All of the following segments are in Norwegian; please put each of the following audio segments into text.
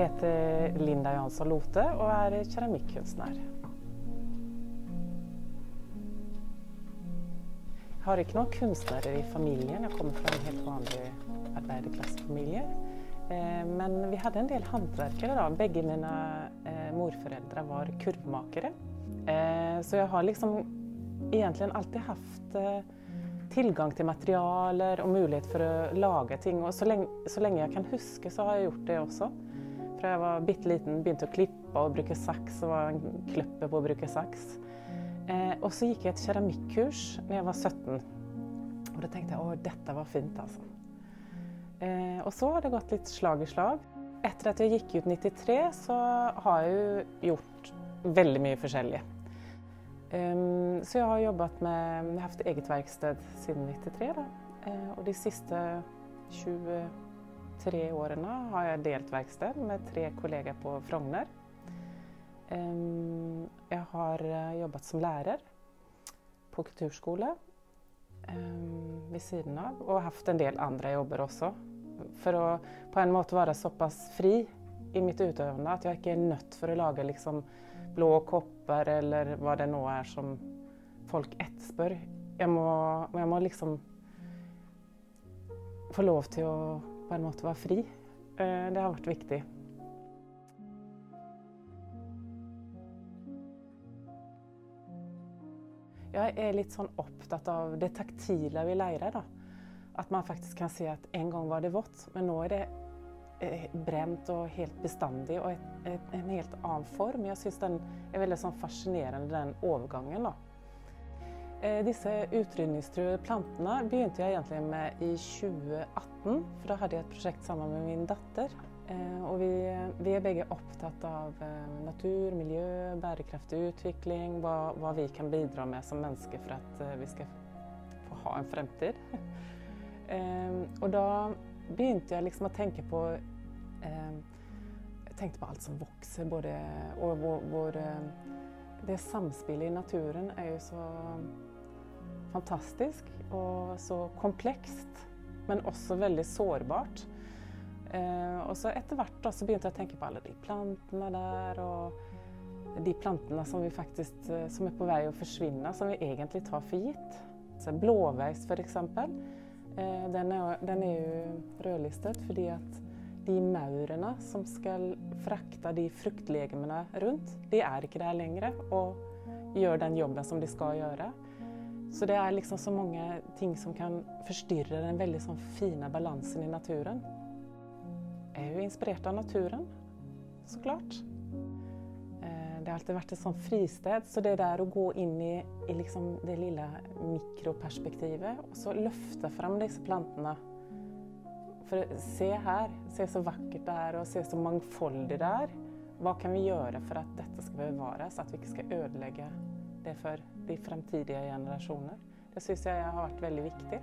heter Linda Jansson Lote og er keramikkunstner. Jeg har ikke noen kunstnere i familien. Jeg kommer fra en helt vanlig arbeiderklassefamilie. Eh, men vi hadde en del håndverkere. da. Begge mine eh, morforeldre var kurvmakere. Eh, så jeg har liksom egentlig alltid hatt tilgang til materialer og mulighet for å lage ting. Og så lenge, så lenge jeg kan huske, så har jeg gjort det også. Fra jeg var bitte liten, begynte å klippe og bruke saks og var en kløpper på å bruke saks. Eh, og så gikk jeg et keramikkurs da jeg var 17. Og da tenkte jeg å, dette var fint, altså. Eh, og så har det gått litt slag i slag. Etter at jeg gikk ut 93, så har jeg jo gjort veldig mye forskjellig. Um, så jeg har jobbet med Jeg har hatt eget verksted siden 93, da. Eh, og de siste 23 årene har jeg delt verksted med tre kolleger på Frogner. Jeg har uh, jobbet som lærer på kulturskole ved siden av, og hatt en del andre jobber også for å på en måte være såpass fri i mitt utøvende at jeg ikke er nødt for å lage liksom blå kopper eller hva det nå er som folk etterspør. Jeg jeg må liksom få lov til å på en måte være fri. Eh, det har vært viktig. Jeg er litt sånn opptatt av det taktile vi leirer. da. At man faktisk kan si at en gang var det vått, men nå er det eh, brent og helt bestandig og et, et, en helt annen form. Jeg syns den er veldig sånn fascinerende, den overgangen. da. Eh, disse utrydningstruede plantene begynte jeg egentlig med i 2018. For da hadde jeg et prosjekt sammen med min datter. Eh, og vi, vi er begge opptatt av eh, natur, miljø, bærekraftig utvikling. Hva, hva, vi kan bidra med som mennesker for at vi skal få ha en fremtid. Og da begynte jeg liksom å tenke på Jeg tenkte på alt som vokser, både Og hvor ehm, Det samspillet i naturen er jo så fantastisk og så komplekst, men også veldig sårbart. og så etter hvert da, så begynte jeg å tenke på alle de plantene der, og de plantene som, faktisk, eh, som er på vei å forsvinne, som vi egentlig tar for gitt. Så blåveis f.eks. Eh, den er, den er jo rødlistet fordi at de maurene som skal frakte de fruktlegemene rundt, de er ikke der lenger og gjør den jobben som de skal gjøre. Så det er liksom så mange ting som kan forstyrre den veldig sånn fine balansen i naturen. Jeg er jo inspirert av naturen, så klart. Det har alltid vært et sånt fristed. Så det der å gå inn i, i liksom det lille mikroperspektivet og så løfte fram disse plantene For se her, se så vakkert det er, og se så mangfoldig det er. Hva kan vi gjøre for at dette skal bevares, at vi ikke skal ødelegge det for de fremtidige generasjoner? Det syns jeg har vært veldig viktig.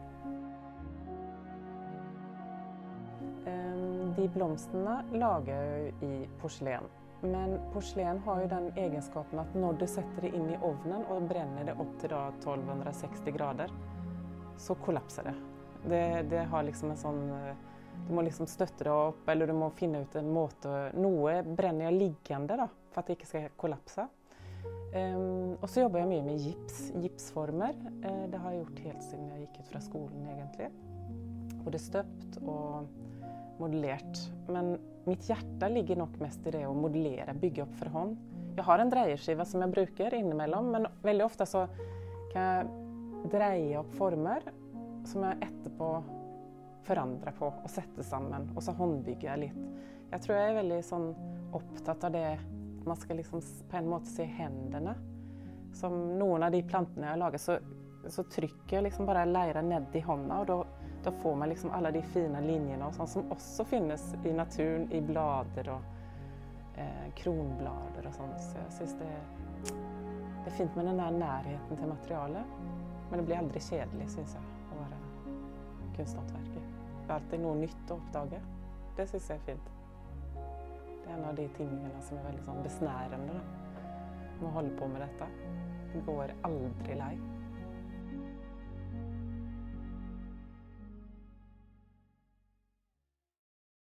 Ehm, de blomstene lager jeg i porselen. Men porselen har jo den egenskapen at når du setter det inn i ovnen og brenner det opp til 1260 grader, så kollapser det. det. Det, har liksom en sånn Du må liksom støtte det opp, eller du må finne ut en måte Noe brenner jeg liggende da, for at det ikke skal kollapse. Um, og så jobber jeg mye med gips, gipsformer. Uh, det har jeg gjort helt siden jeg gikk ut fra skolen, egentlig. Både støpt og modellert. Men mitt hjerte ligger nok mest i det å modellere, bygge opp for hånd. Jeg har en dreieskive som jeg bruker innimellom, men veldig ofte så kan jeg dreie opp former som jeg etterpå forandrer på og setter sammen. Og så håndbygger jeg litt. Jeg tror jeg er veldig sånn opptatt av det man skal liksom på en måte se hendene. Som noen av de plantene jeg har laget, så, så trykker jeg liksom bare leira i hånda, og da får man liksom alle de fine linjene sånn, som også finnes i naturen, i blader og eh, kronblader og sånn. Så jeg syns det, det, er fint med den der nærheten til materialet. Men det blir aldri kjedelig, syns jeg, å være kunsthåndverker. Det er alltid noe nytt å oppdage. Det syns jeg er fint. Det er en av de tingene som er veldig sånn besnærende da, med å holde på med dette. Det går aldri lei.